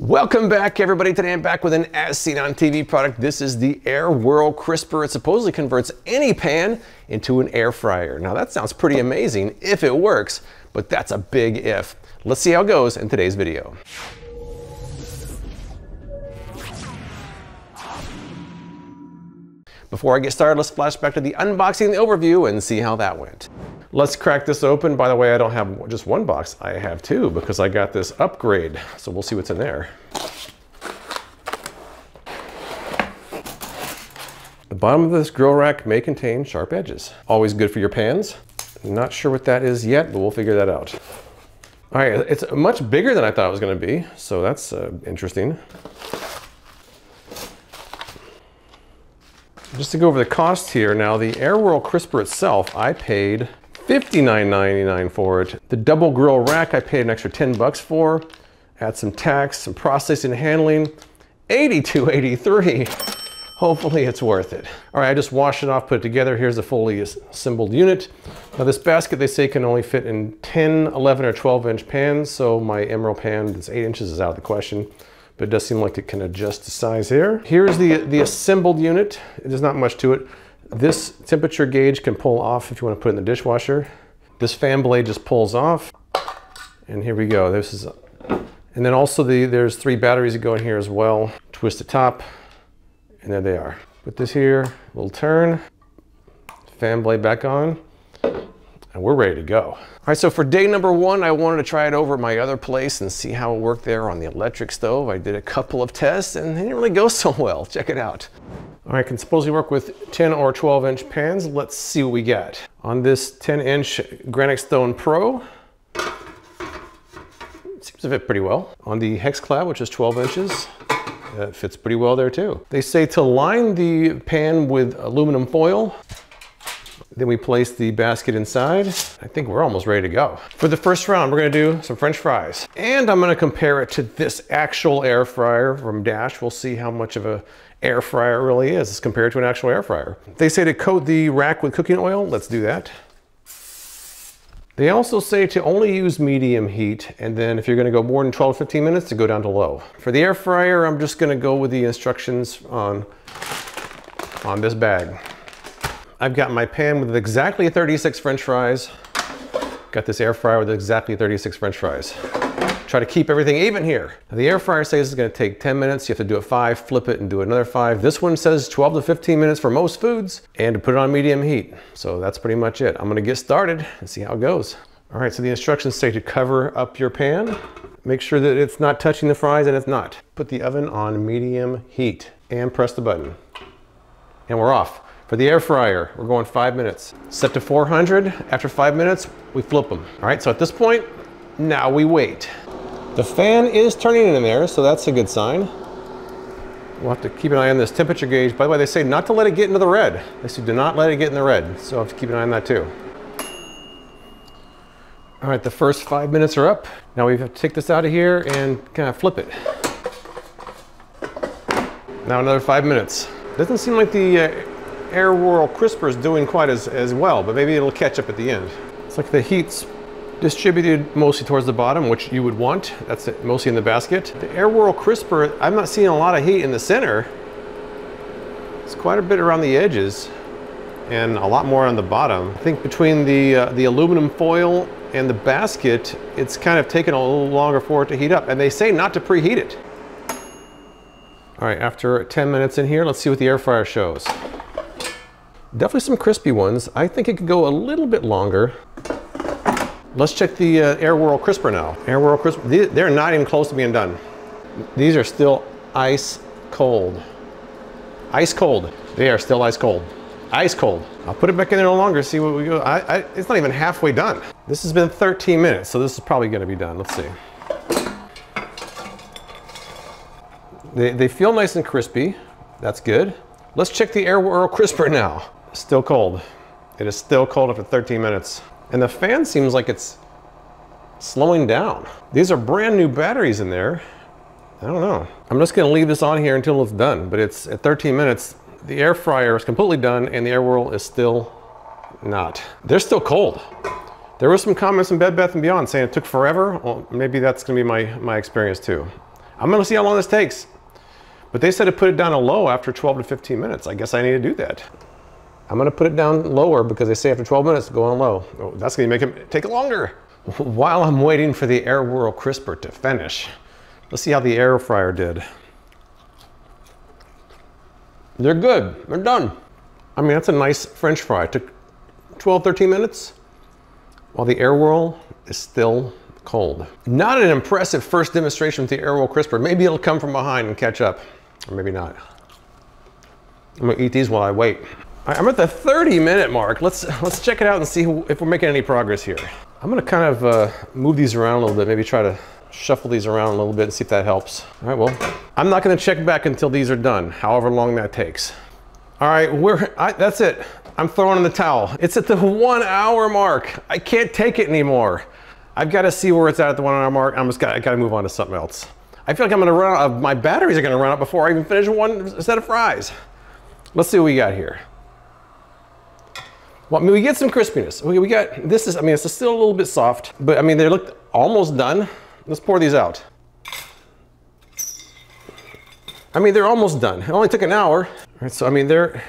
Welcome back everybody. Today I'm back with an as seen on TV product. This is the Air Whirl Crisper. It supposedly converts any pan into an air fryer. Now that sounds pretty amazing if it works, but that's a big if. Let's see how it goes in today's video. Before I get started, let's flash back to the unboxing and the overview and see how that went. Let's crack this open. By the way, I don't have just one box, I have two because I got this upgrade. So we'll see what's in there. The bottom of this grill rack may contain sharp edges. Always good for your pans. Not sure what that is yet, but we'll figure that out. All right, it's much bigger than I thought it was gonna be, so that's uh, interesting. Just to go over the cost here, now the Air Whirl Crisper itself, I paid $59.99 for it. The double grill rack, I paid an extra 10 bucks for. Add some tax, some processing and handling, $82.83. Hopefully it's worth it. All right, I just washed it off, put it together. Here's a fully assembled unit. Now this basket, they say, can only fit in 10, 11, or 12 inch pans. So my emerald pan that's eight inches is out of the question but it does seem like it can adjust the size here. Here's the, the assembled unit. There's not much to it. This temperature gauge can pull off if you want to put it in the dishwasher. This fan blade just pulls off. And here we go. This is, and then also the there's three batteries that go in here as well. Twist the top, and there they are. Put this here, little turn, fan blade back on and we're ready to go. All right, so for day number one, I wanted to try it over at my other place and see how it worked there on the electric stove. I did a couple of tests and it didn't really go so well. Check it out. All right, can supposedly work with 10 or 12 inch pans. Let's see what we get. On this 10 inch Granitestone Pro, seems to fit pretty well. On the hex HexClad, which is 12 inches, it fits pretty well there too. They say to line the pan with aluminum foil then we place the basket inside. I think we're almost ready to go. For the first round, we're gonna do some french fries. And I'm gonna compare it to this actual air fryer from Dash. We'll see how much of a air fryer really is as compared to an actual air fryer. They say to coat the rack with cooking oil. Let's do that. They also say to only use medium heat, and then if you're gonna go more than 12 to 15 minutes, to go down to low. For the air fryer, I'm just gonna go with the instructions on, on this bag. I've got my pan with exactly 36 french fries. Got this air fryer with exactly 36 french fries. Try to keep everything even here. The air fryer says it's gonna take 10 minutes. You have to do it five, flip it and do another five. This one says 12 to 15 minutes for most foods and to put it on medium heat. So that's pretty much it. I'm gonna get started and see how it goes. All right, so the instructions say to cover up your pan. Make sure that it's not touching the fries and it's not. Put the oven on medium heat and press the button. And we're off. For the air fryer, we're going five minutes. Set to 400, after five minutes, we flip them. All right, so at this point, now we wait. The fan is turning in there, so that's a good sign. We'll have to keep an eye on this temperature gauge. By the way, they say not to let it get into the red. They say do not let it get in the red, so I have to keep an eye on that too. All right, the first five minutes are up. Now we have to take this out of here and kind of flip it. Now another five minutes. Doesn't seem like the uh, Air Whirl Crisper is doing quite as, as well, but maybe it'll catch up at the end. It's like the heat's distributed mostly towards the bottom, which you would want. That's it, mostly in the basket. The Air Whirl Crisper, I'm not seeing a lot of heat in the center. It's quite a bit around the edges and a lot more on the bottom. I think between the, uh, the aluminum foil and the basket, it's kind of taken a little longer for it to heat up. And they say not to preheat it. All right, after 10 minutes in here, let's see what the air fryer shows. Definitely some crispy ones. I think it could go a little bit longer. Let's check the uh, Air Whirl Crisper now. Air Whirl Crisper, they're not even close to being done. These are still ice cold. Ice cold. They are still ice cold. Ice cold. I'll put it back in there no longer, see what we go. I, I, it's not even halfway done. This has been 13 minutes, so this is probably gonna be done. Let's see. They, they feel nice and crispy. That's good. Let's check the Air Whirl Crisper now. Still cold. It is still cold after 13 minutes. And the fan seems like it's slowing down. These are brand new batteries in there. I don't know. I'm just gonna leave this on here until it's done, but it's at 13 minutes. The air fryer is completely done and the air whirl is still not. They're still cold. There were some comments in Bed Bath & Beyond saying it took forever. Well, maybe that's gonna be my, my experience too. I'm gonna see how long this takes. But they said to put it down a low after 12 to 15 minutes. I guess I need to do that. I'm gonna put it down lower because they say after 12 minutes go on low. Oh, that's gonna make it take longer. While I'm waiting for the Air Whirl Crisper to finish, let's see how the air fryer did. They're good, they're done. I mean, that's a nice French fry. It took 12, 13 minutes while the Air Whirl is still cold. Not an impressive first demonstration with the Air Whirl Crisper. Maybe it'll come from behind and catch up, or maybe not. I'm gonna eat these while I wait. I'm at the 30 minute mark. Let's, let's check it out and see if we're making any progress here. I'm gonna kind of uh, move these around a little bit, maybe try to shuffle these around a little bit and see if that helps. All right, well, I'm not gonna check back until these are done, however long that takes. All right, we're, I, that's it. I'm throwing in the towel. It's at the one hour mark. I can't take it anymore. I've got to see where it's at at the one hour mark. I'm just got, I got to move on to something else. I feel like I'm to run out of, my batteries are to run out before I even finish one set of fries. Let's see what we got here. Well, I mean, we get some crispiness. We, we got, this is, I mean, it's still a little bit soft, but I mean, they look almost done. Let's pour these out. I mean, they're almost done. It only took an hour. So, I mean, they're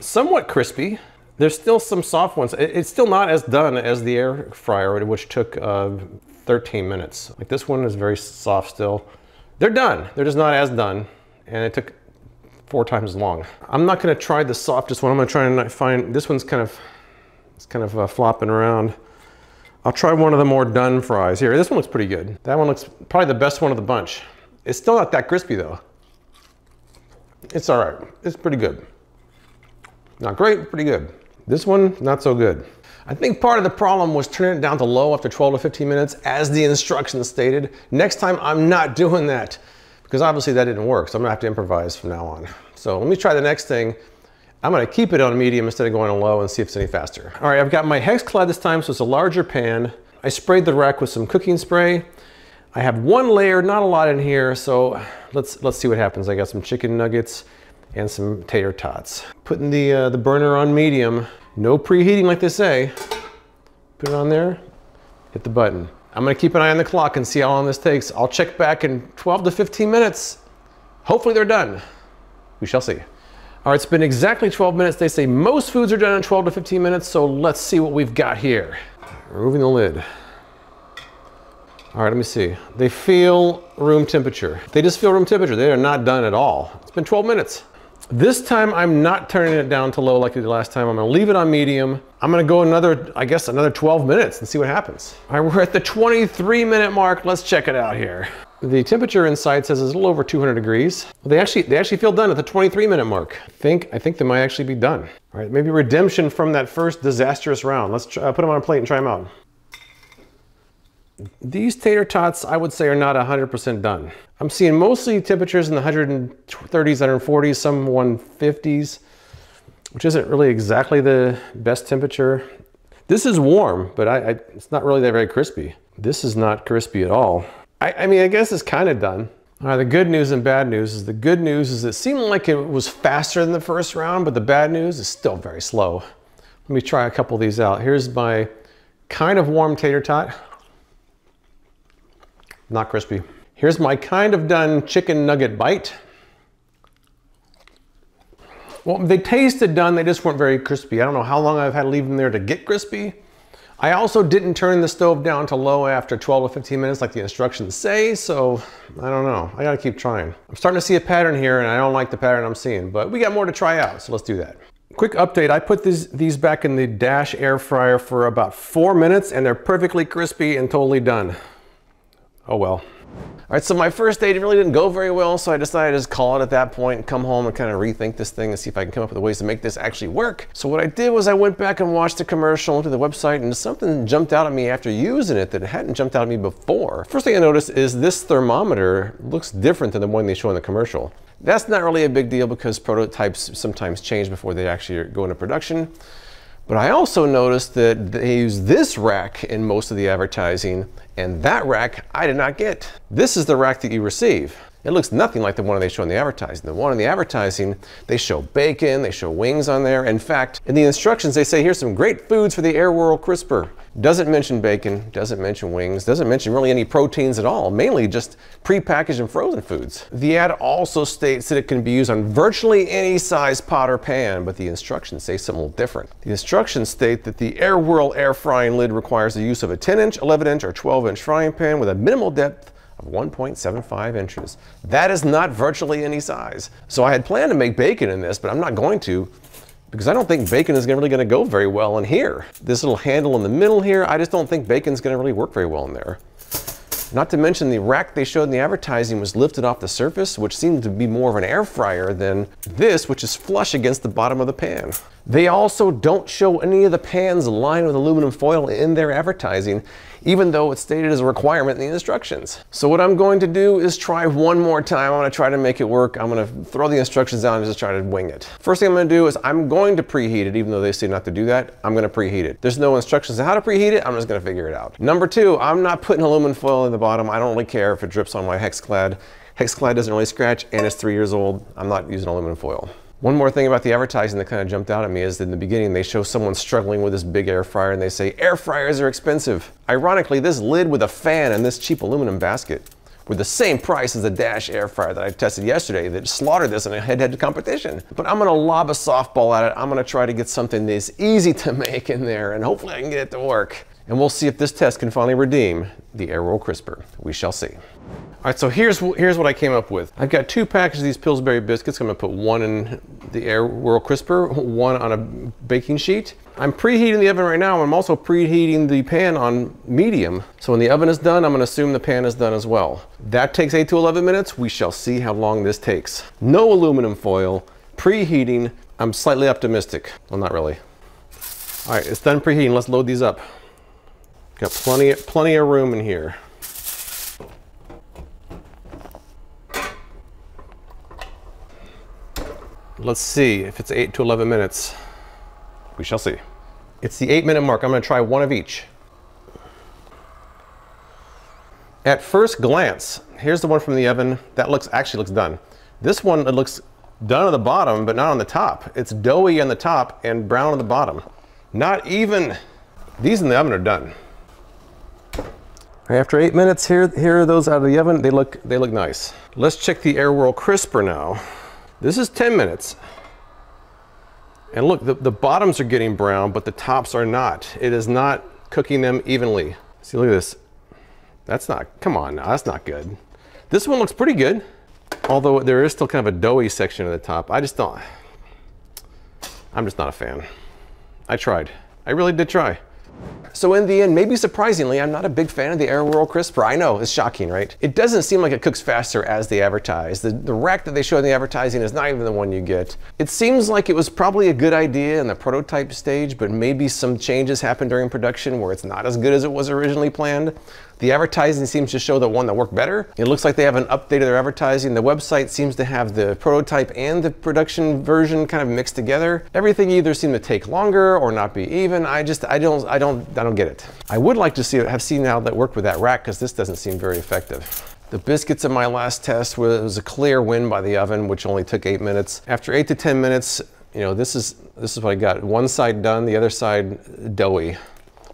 somewhat crispy. There's still some soft ones. It's still not as done as the air fryer, which took uh, 13 minutes. Like this one is very soft still. They're done. They're just not as done. And it took four times long. I'm not gonna try the softest one. I'm gonna try and find, this one's kind of, it's kind of uh, flopping around. I'll try one of the more done fries. Here, this one looks pretty good. That one looks probably the best one of the bunch. It's still not that crispy though. It's all right. It's pretty good. Not great, pretty good. This one, not so good. I think part of the problem was turning it down to low after 12 to 15 minutes as the instructions stated. Next time I'm not doing that because obviously that didn't work. So I'm gonna have to improvise from now on. So let me try the next thing. I'm gonna keep it on medium instead of going on low and see if it's any faster. All right, I've got my Hexclad this time, so it's a larger pan. I sprayed the rack with some cooking spray. I have one layer, not a lot in here, so let's, let's see what happens. I got some chicken nuggets and some tater tots. Putting the, uh, the burner on medium, no preheating like they say. Put it on there, hit the button. I'm gonna keep an eye on the clock and see how long this takes. I'll check back in 12 to 15 minutes. Hopefully they're done. We shall see. All right, it's been exactly 12 minutes. They say most foods are done in 12 to 15 minutes, so let's see what we've got here. Removing the lid. All right, let me see. They feel room temperature. They just feel room temperature. They are not done at all. It's been 12 minutes. This time I'm not turning it down to low like I did last time. I'm gonna leave it on medium. I'm gonna go another, I guess another 12 minutes and see what happens. All right, we're at the 23 minute mark. Let's check it out here. The temperature inside says it's a little over 200 degrees. They actually, they actually feel done at the 23 minute mark. I think, I think they might actually be done. All right, maybe redemption from that first disastrous round. Let's try, uh, put them on a plate and try them out. These tater tots, I would say, are not 100% done. I'm seeing mostly temperatures in the 130s, 140s, some 150s, which isn't really exactly the best temperature. This is warm, but I, I, it's not really that very crispy. This is not crispy at all. I, I mean, I guess it's kind of done. All right, the good news and bad news is the good news is it seemed like it was faster than the first round, but the bad news is still very slow. Let me try a couple of these out. Here's my kind of warm tater tot not crispy. Here's my kind of done chicken nugget bite. Well, they tasted done, they just weren't very crispy. I don't know how long I've had to leave them there to get crispy. I also didn't turn the stove down to low after 12 or 15 minutes like the instructions say, so I don't know. I gotta keep trying. I'm starting to see a pattern here and I don't like the pattern I'm seeing, but we got more to try out, so let's do that. Quick update, I put these, these back in the Dash air fryer for about four minutes and they're perfectly crispy and totally done oh well. All right, so my first date really didn't go very well, so I decided to just call it at that point and come home and kind of rethink this thing and see if I can come up with ways to make this actually work. So what I did was I went back and watched the commercial went to the website and something jumped out at me after using it that hadn't jumped out at me before. First thing I noticed is this thermometer looks different than the one they show in the commercial. That's not really a big deal because prototypes sometimes change before they actually go into production. But I also noticed that they use this rack in most of the advertising, and that rack I did not get. This is the rack that you receive. It looks nothing like the one they show in the advertising. The one in the advertising, they show bacon, they show wings on there. In fact, in the instructions, they say here's some great foods for the Air Whirl Crisper. Doesn't mention bacon, doesn't mention wings, doesn't mention really any proteins at all, mainly just prepackaged and frozen foods. The ad also states that it can be used on virtually any size pot or pan, but the instructions say something different. The instructions state that the Air Whirl air frying lid requires the use of a 10 inch, 11 inch, or 12 inch frying pan with a minimal depth of 1.75 inches. That is not virtually any size. So I had planned to make bacon in this, but I'm not going to because I don't think bacon is really going to go very well in here. This little handle in the middle here, I just don't think bacon's going to really work very well in there. Not to mention the rack they showed in the advertising was lifted off the surface, which seemed to be more of an air fryer than this, which is flush against the bottom of the pan. They also don't show any of the pans lined with aluminum foil in their advertising, even though it's stated as a requirement in the instructions. So what I'm going to do is try one more time. I'm gonna try to make it work. I'm gonna throw the instructions down and just try to wing it. First thing I'm gonna do is I'm going to preheat it, even though they say not to do that. I'm gonna preheat it. There's no instructions on how to preheat it. I'm just gonna figure it out. Number two, I'm not putting aluminum foil in the bottom. I don't really care if it drips on my HexClad. HexClad doesn't really scratch and it's three years old. I'm not using aluminum foil. One more thing about the advertising that kind of jumped out at me is that in the beginning they show someone struggling with this big air fryer and they say, air fryers are expensive. Ironically, this lid with a fan and this cheap aluminum basket were the same price as the Dash air fryer that I tested yesterday that slaughtered this in a head-to-head competition. But I'm gonna lob a softball at it. I'm gonna try to get something that's easy to make in there and hopefully I can get it to work. And we'll see if this test can finally redeem the Air Whirl Crisper. We shall see. All right, so here's, here's what I came up with. I've got two packages of these Pillsbury biscuits. I'm gonna put one in the Air Whirl Crisper, one on a baking sheet. I'm preheating the oven right now. I'm also preheating the pan on medium. So when the oven is done, I'm gonna assume the pan is done as well. That takes eight to 11 minutes. We shall see how long this takes. No aluminum foil, preheating. I'm slightly optimistic. Well, not really. All right, it's done preheating. Let's load these up. Got plenty, plenty of room in here. Let's see if it's 8 to 11 minutes. We shall see. It's the 8 minute mark. I'm going to try one of each. At first glance, here's the one from the oven. That looks actually looks done. This one, it looks done on the bottom, but not on the top. It's doughy on the top and brown on the bottom. Not even, these in the oven are done. After eight minutes, here, here are those out of the oven. They look, they look nice. Let's check the Air Whirl Crisper now. This is 10 minutes. And look, the, the bottoms are getting brown, but the tops are not. It is not cooking them evenly. See, look at this. That's not, come on now, that's not good. This one looks pretty good, although there is still kind of a doughy section at the top. I just don't, I'm just not a fan. I tried. I really did try. So in the end, maybe surprisingly, I'm not a big fan of the Air Whirl Crisper. I know, it's shocking, right? It doesn't seem like it cooks faster as they advertise. The, the rack that they show in the advertising is not even the one you get. It seems like it was probably a good idea in the prototype stage, but maybe some changes happened during production where it's not as good as it was originally planned. The advertising seems to show the one that worked better. It looks like they haven't updated their advertising. The website seems to have the prototype and the production version kind of mixed together. Everything either seemed to take longer or not be even. I just, I don't, I don't, I don't get it. I would like to see have seen how that worked with that rack because this doesn't seem very effective. The biscuits in my last test was a clear win by the oven, which only took eight minutes. After eight to 10 minutes, you know, this is, this is what I got. One side done, the other side doughy.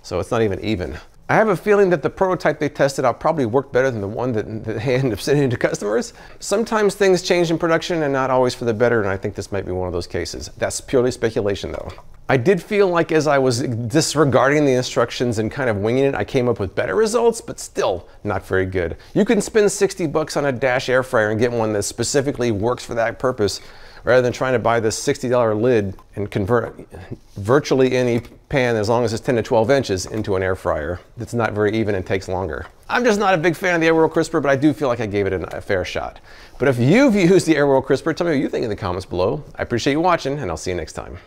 So it's not even even. I have a feeling that the prototype they tested out probably worked better than the one that, they end up sending to customers. Sometimes things change in production and not always for the better, and I think this might be one of those cases. That's purely speculation though. I did feel like as I was disregarding the instructions and kind of winging it, I came up with better results, but still not very good. You can spend 60 bucks on a Dash air fryer and get one that specifically works for that purpose, rather than trying to buy this $60 lid and convert virtually any pan, as long as it's 10 to 12 inches, into an air fryer that's not very even and takes longer. I'm just not a big fan of the Air Whirl Crisper, but I do feel like I gave it a fair shot. But if you've used the Air Whirl Crisper, tell me what you think in the comments below. I appreciate you watching, and I'll see you next time.